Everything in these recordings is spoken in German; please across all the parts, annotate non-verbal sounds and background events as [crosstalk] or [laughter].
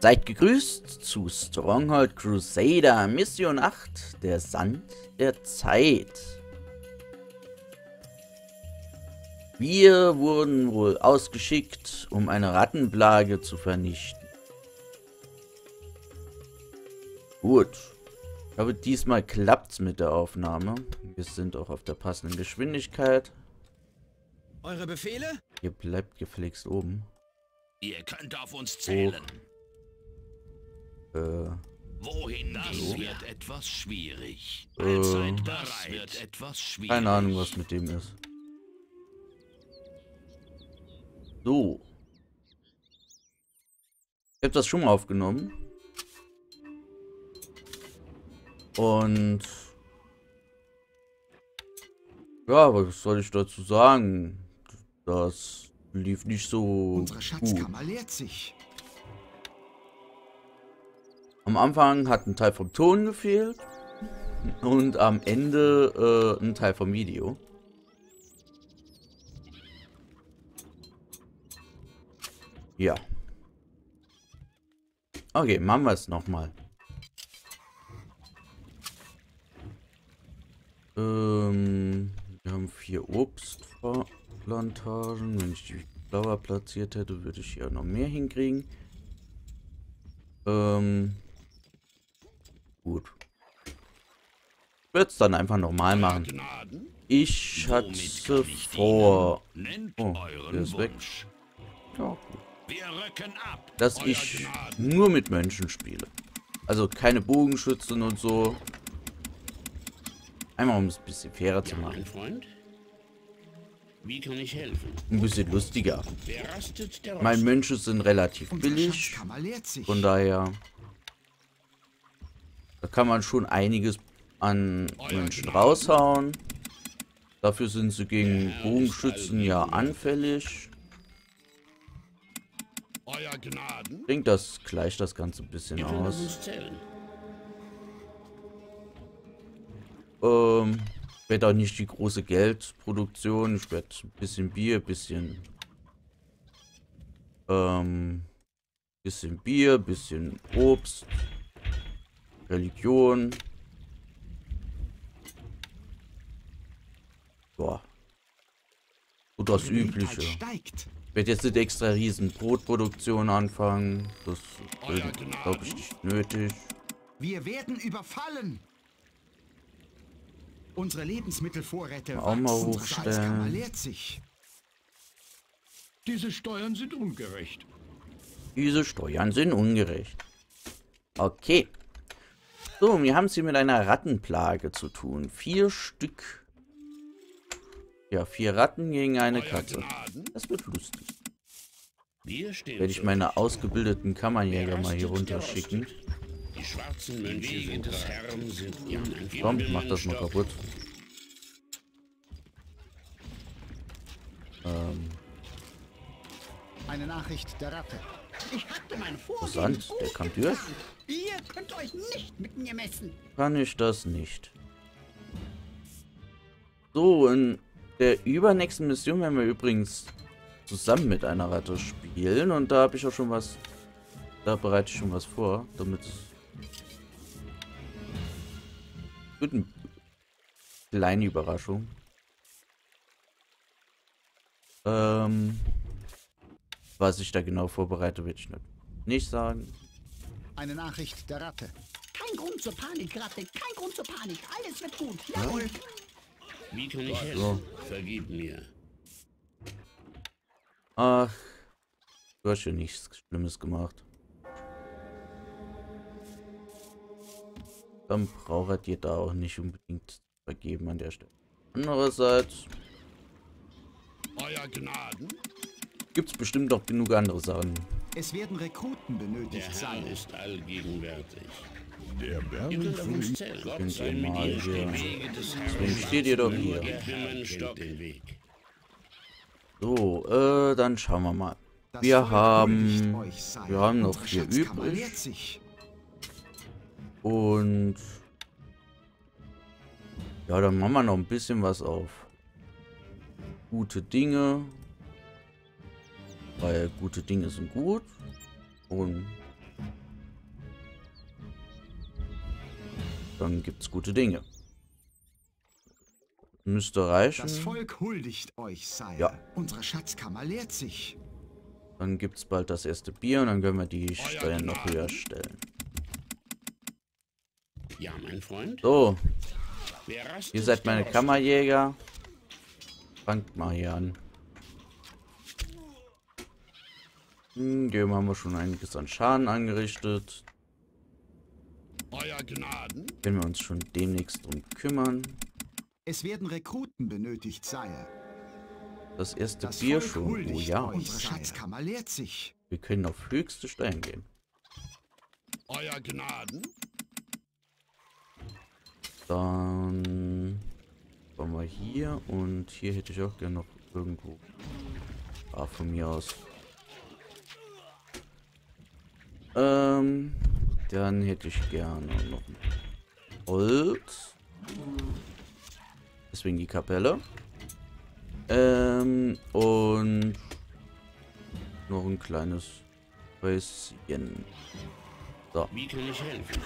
Seid gegrüßt zu Stronghold Crusader Mission 8, der Sand der Zeit. Wir wurden wohl ausgeschickt, um eine Rattenplage zu vernichten. Gut. Ich glaube, diesmal klappt es mit der Aufnahme. Wir sind auch auf der passenden Geschwindigkeit. Eure Befehle? Ihr bleibt gefälligst oben. Ihr könnt auf uns zählen. Äh. Wohin das so? wird etwas schwierig. Äh, das wird etwas schwierig. Keine Ahnung, was mit dem ist. So. Ich habe das schon mal aufgenommen. Und... Ja, was soll ich dazu sagen? Das lief nicht so Unsere Schatzkammer gut. leert sich. Am Anfang hat ein Teil vom Ton gefehlt. Und am Ende äh, ein Teil vom Video. Ja. Okay, machen wir es nochmal. Ähm, wir haben vier Obstplantagen. Wenn ich die blauer platziert hätte, würde ich hier noch mehr hinkriegen. Ähm, gut. Ich würde es dann einfach nochmal machen. Ich hatte vor... Oh, der ist weg. Ja, gut. Dass ich nur mit Menschen spiele. Also keine Bogenschützen und so. Einmal um es ein bisschen fairer zu machen. Wie kann ich helfen? Ein bisschen lustiger. Meine Mönche sind relativ billig. Von daher... Kann man schon einiges an Mönchen raushauen. Dafür sind sie gegen Bogenschützen ja anfällig. Bringt das gleicht das Ganze ein bisschen aus. Ähm, werde auch nicht die große Geldproduktion. Ich werde ein bisschen Bier, bisschen ähm, bisschen Bier, bisschen Obst, Religion. Boah. Und das Übliche. Steigt. Ich werde jetzt nicht extra riesen Brotproduktion anfangen. Das ist, glaube ich, nicht nötig. Wir werden überfallen. Unsere Lebensmittelvorräte auch mal hochstellen. leert sich. Diese Steuern sind ungerecht. Diese Steuern sind ungerecht. Okay. So, wir haben es hier mit einer Rattenplage zu tun. Vier Stück ja, vier Ratten gegen eine Katze. Das wird lustig. Werde ich meine ausgebildeten Kammerjäger mal hier runterschicken. Die schwarzen Mönche des Herrn sind Komm, mach das mal kaputt. Ähm. Eine Nachricht der Ratte. Ich hatte mein Vorgehen der kann durch. Ihr könnt euch nicht mit mir messen. Kann ich das nicht. So, in der übernächsten Mission werden wir übrigens zusammen mit einer Ratte spielen. Und da habe ich auch schon was... Da bereite ich schon was vor, damit es... Wird eine kleine Überraschung. Ähm... Was ich da genau vorbereite, will ich nicht sagen. Eine Nachricht der Ratte. Kein Grund zur Panik, Ratte. Kein Grund zur Panik. Alles wird gut. Jawohl. Ja? Wie kann ich helfen? So. Vergib mir. Ach, du hast ja nichts Schlimmes gemacht. Dann braucht er dir da auch nicht unbedingt vergeben an der Stelle. Andererseits Euer Gnaden gibt es bestimmt noch genug andere Sachen. Es werden Rekruten benötigt Der sein. ist allgegenwärtig. Der Bergfried könnt ihr mal hier. Deswegen steht ihr doch hier. So, äh, dann schauen wir mal. Wir haben, wir haben noch vier übrig. Und ja, dann machen wir noch ein bisschen was auf. Gute Dinge. Weil gute Dinge sind gut. Und dann gibt's gute Dinge. Müsste reichen. Das Volk huldigt euch, Sire. Ja. Unsere Schatzkammer leert sich. Dann gibt's bald das erste Bier und dann können wir die Steuern noch höher stellen. Ja, mein Freund. So. Ihr seid meine Kammerjäger. Fangt mal hier an. Dem haben wir schon einiges an Schaden angerichtet. Euer Gnaden. Können wir uns schon demnächst drum kümmern. Es werden Rekruten benötigt, Sire. Das erste Das Bier Volk schon. Oh ja. Unsere Schatzkammer leert sich. Wir können auf höchste Steuern gehen. Euer Gnaden. Dann wollen wir hier und hier hätte ich auch gerne noch irgendwo. Ah, von mir aus. Ähm, dann hätte ich gerne noch ein Holz. Deswegen die Kapelle. Ähm, und noch ein kleines Häuschen. Wie kann ich helfen?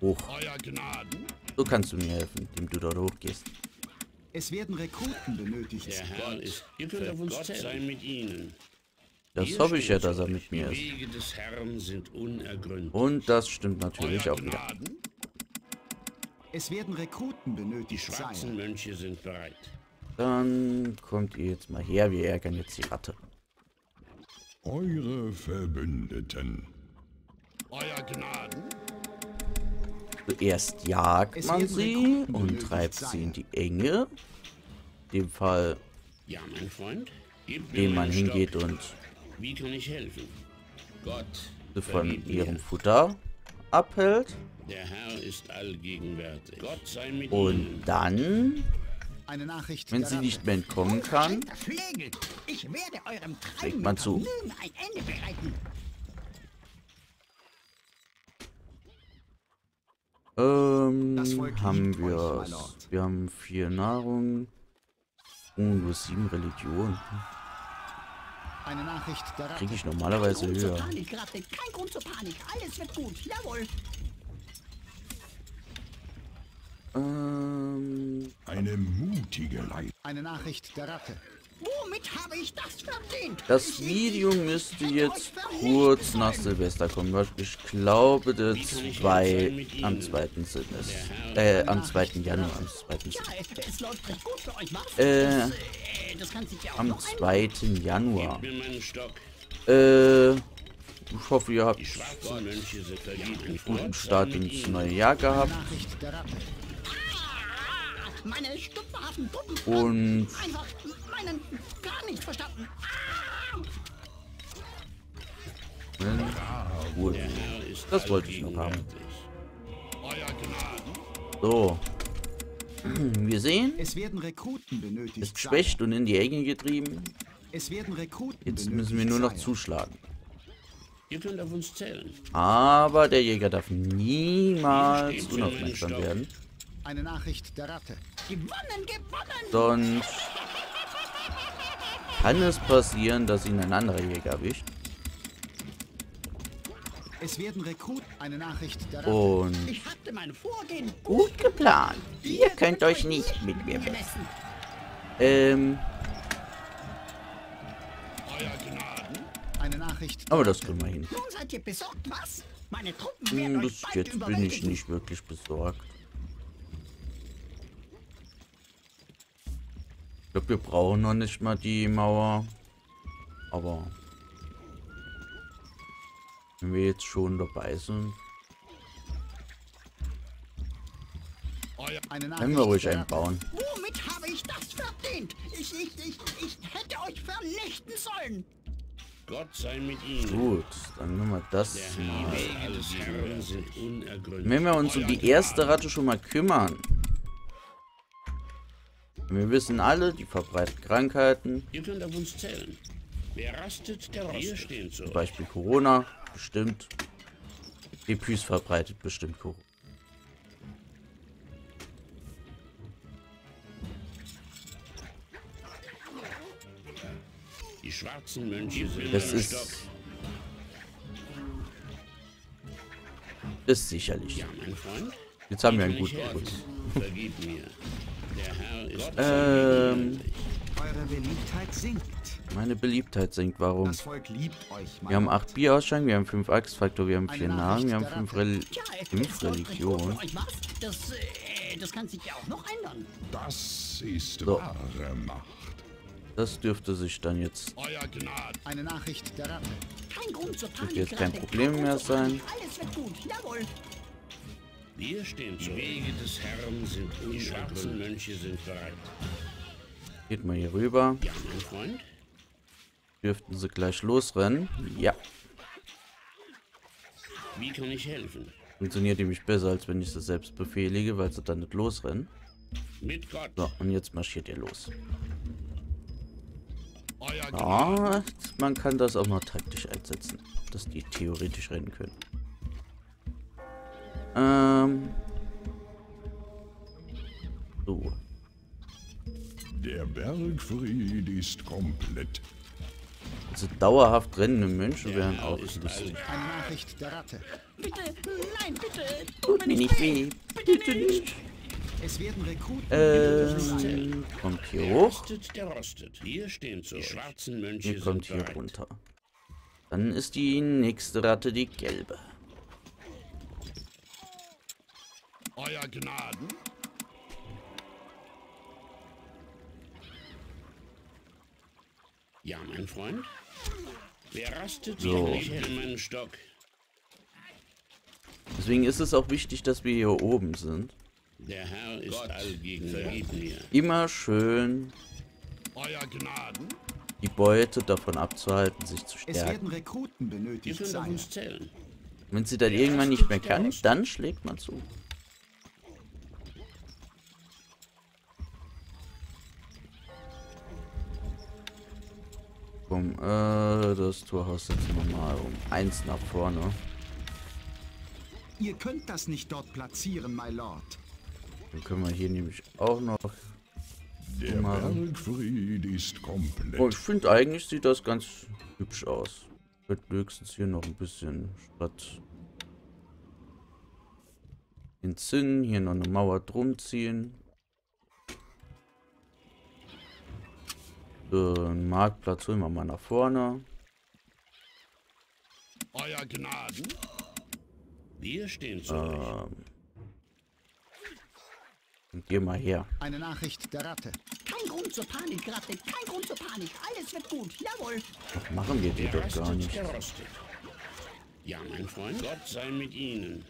Hoch. Euer Gnaden. So kannst du mir helfen, indem du dort hochgehst. Es werden Rekruten benötigt. Der Herr ist. Ihr könnt auf uns Gott sei mit ihnen. Das hoffe ich ja, dass er mit mir ist. Die Wege des Herrn sind unergründlich. Und das stimmt natürlich auch wieder. Es werden Rekruten Die benötigt, schwarzen Sire. Mönche sind bereit. Dann kommt ihr jetzt mal her. Wir ärgern jetzt die Ratte. Eure Verbündeten. Euer Gnaden. Zuerst jagt Es man sie und treibt sie in die Enge. In dem Fall, Ja, den man hingeht und Wie kann ich helfen? Gott. von ihrem Futter abhält. Der Herr ist allgegenwärtig. Gott sei mit Und dann, Eine Nachricht wenn sie nicht mehr entkommen kann, Das Flügel. Ich werde eurem Legt man zu. Vergnügen ein Ende bereiten. ähm, haben wir, wir haben vier Nahrung. Oh, nur sieben Religionen. Eine Nachricht der Ratte. Kriege ich normalerweise Grund zur höher. Panik. Kein Grund zur Panik. Alles wird gut. Jawohl. Ähm, Eine mutige Leid. Eine Nachricht der Ratte. Womit habe ich das verdient? Das Video müsste jetzt kurz nach Silvester kommen. Ich glaube, der zwei, am 2. sind es. Äh, am 2. Januar. Am 2. Ja, es, es läuft recht gut für euch, was? Äh, das, das kann sich ja auch am noch ändern. 2. Januar. Äh, ich hoffe, ihr habt einen guten Start ins neue Jahr gehabt. Ah, Und einfach meinen gar nicht verstanden. Ah, gut. Ist Das wollte ich noch haben. So. [clears throat] Wir sehen, Es werden Rekruten benötigt. ist Sire. schwächt und in die Enge getrieben. Es werden Rekruten Jetzt müssen wir nur noch zuschlagen. Ihr könnt auf uns zählen. Aber der Jäger darf niemals unaufmerksam werden. Eine Nachricht der Ratte. gewonnen, gewonnen. Sonst kann es passieren, dass ihn ein anderer Jäger erwischt. Es werden Rekruten. Eine Nachricht der. Und Ich hatte mein Vorgehen gut geplant. Ihr könnt euch nicht mit mir messen. Ähm, Euer Gnaden. Eine Nachricht der aber das kriegen wir hin. Hm, Bis jetzt bin ich nicht wirklich besorgt. Ich glaube, wir brauchen noch nicht mal die Mauer. Aber wenn wir jetzt schon dabei sind, können wir ruhig der einen Ratte. bauen. Womit habe ich das verdient? Ich, ich, ich, ich hätte euch vernichten sollen. Gott sei mit ihnen. Gut, dann nehmen wir das Die mal. Wenn wir uns um die erste Ratte schon mal kümmern. Wir wissen alle, die verbreitet Krankheiten, Ihr könnt auf uns zählen. Wer rastet, der rostet. Wir stehen zu zum. Beispiel Corona, bestimmt. Epus verbreitet bestimmt Corona. Die schwarzen Mönche sind Das ist Stock. Das sicherlich. Ja, mein Freund. Jetzt haben wir einen guten ist Ähm, Eure Beliebtheit sinkt. Meine Beliebtheit sinkt. Warum? Das Volk liebt euch, Wir haben Lord. 8 Bierausschank, wir haben 5 Axtfaktor, wir haben Eine 4 Namen, wir haben der 5 Ratte. Rel Tja, es- es läuft recht gut Impfreligion. für euch, was? Das, äh, das kann sich ja auch noch ändern. Das ist So. wahre Macht. Das dürfte sich dann jetzt Euer Gnade. Eine Nachricht der Ratte. Kein Grund zur Panik. jetzt kein Problem Grund mehr sein. Alles wird gut, jawohl. Wir stehen zu. Die Wege des Herrn sind Die schwarzen Mönche sind bereit. geht mal hier rüber. Ja, mein Freund. Dürften sie gleich losrennen. Ja, Wie kann ich helfen? funktioniert nämlich besser, als wenn ich sie selbst befehlige, weil sie dann nicht losrennen. Mit Gott. So, und jetzt marschiert ihr los. Ja, man kann das auch mal taktisch einsetzen, dass die theoretisch rennen können. Ähm. So. Der Bergfried ist komplett. Also dauerhaft rennende Mönche wären auch ist lustig. Eine Nachricht der Ratte. Bitte, nein, bitte. Tut mir nicht weh. Bitte nicht. Es werden Rekruten Ähm, kommt hier Der hoch. rostet, der rostet. Wir stehen zu. Schwarzen Mönche Ihr kommt hier bereit. runter. Dann ist die nächste Ratte die gelbe. Euer Gnaden. Ja, mein Freund. Wer rastet, So. so. ich hätte meinen Stock. Deswegen ist es auch wichtig, dass wir hier oben sind. Der Herr ist allgegenwärtig. Mir. Immer schön Euer Gnaden. die Beute davon abzuhalten, sich zu Es stärken. werden Rekruten benötigt, zählen. Wenn sie dann irgendwann nicht mehr kann, dann schlägt man zu. Äh, das Torhaus setzen wir mal um eins nach vorne. Ihr könnt das nicht dort platzieren, my Lord. Dann können wir hier nämlich auch noch. Der Mal. Bergfried ist komplett. Oh, ich finde eigentlich sieht das ganz hübsch aus. Ich würde höchstens hier noch ein bisschen statt den Zinn hier noch eine Mauer drum ziehen. So, einen Marktplatz holen wir mal nach vorne. Euer Gnaden. Wir stehen zu euch. Ähm, und geh mal her. Eine Nachricht der Ratte. Kein Grund zur Panik, Ratte. Kein Grund zur Panik. Alles wird gut, jawohl. Noch machen wir die Der doch gar nicht. der rostet. Ja, mein Freund. Gott sei mit ihnen.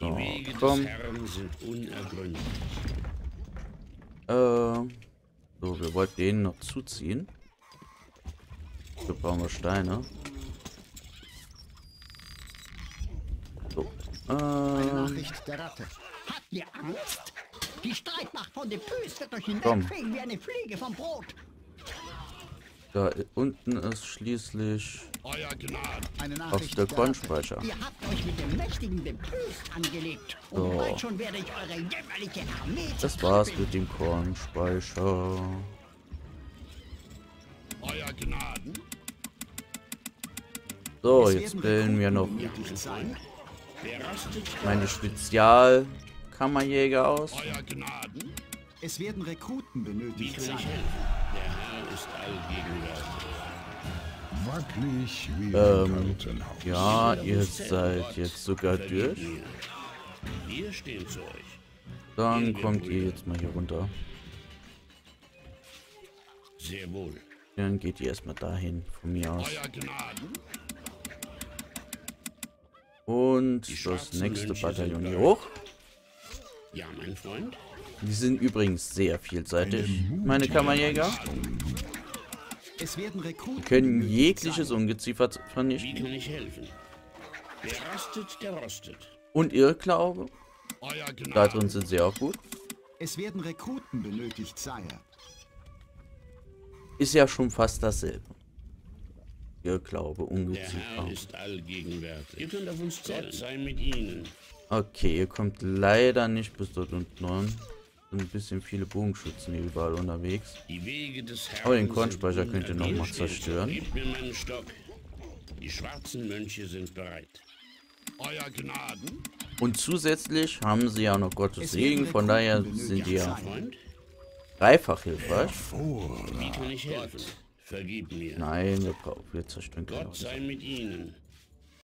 Die So, Wege komm. des Herrn sind unergründlich. Äh, so, wir wollten den noch zuziehen. Dafür brauchen wir Steine. So. Eine Äh, Nachricht der Ratte. Habt ihr Angst? Die Streitmacht von Depus wird euch hinwegfegen wie eine Fliege vom Brot. Da unten ist schließlich Euer Gnaden. Eine auf der. Kornspeicher. Ihr habt euch mit dem mächtigen Depus angelegt. Und So. bald schon werde ich eure jämmerliche Armee Das war's mit dem Kornspeicher. Euer Gnaden. So, Es jetzt werden bilden wir noch meine Spezialkammerjäger aus. euer Gnaden. Es werden Rekruten Wie benötigt, kann ist allgegenwärtig. Wackelig wie Ähm. Ja, ihr seid jetzt sogar durch. Wir stehen zu euch. Dann kommt ihr jetzt mal hier runter. Sehr wohl. Dann geht ihr erstmal dahin, von mir aus. Und das nächste Bataillon hier hoch. Ja, mein Freund. Die sind übrigens sehr vielseitig, meine Kammerjäger. Die können jegliches. Ungeziefer vernichten. Und Irrglaube. Da drin sind sie auch gut. Es werden Rekruten benötigt, Sire. Ist ja schon fast dasselbe. Irrglaube, Ungeziefer. Okay, ihr kommt leider nicht bis dort unten ein bisschen viele Bogenschützen hier überall unterwegs. Die Wege des Herrn. Aber den Kornspeicher könnt ihr noch mal unergründlich. zerstören. Gebt mir meinen Stock. Die schwarzen Mönche sind bereit. Euer Gnaden? Und zusätzlich haben sie ja noch Gottes Segen, von daher sind die ja dreifach hilfreich. Wie kann ich helfen? Vergib mir. Nein, wir brauchen wir zerstören. Gott sei mit Ihnen.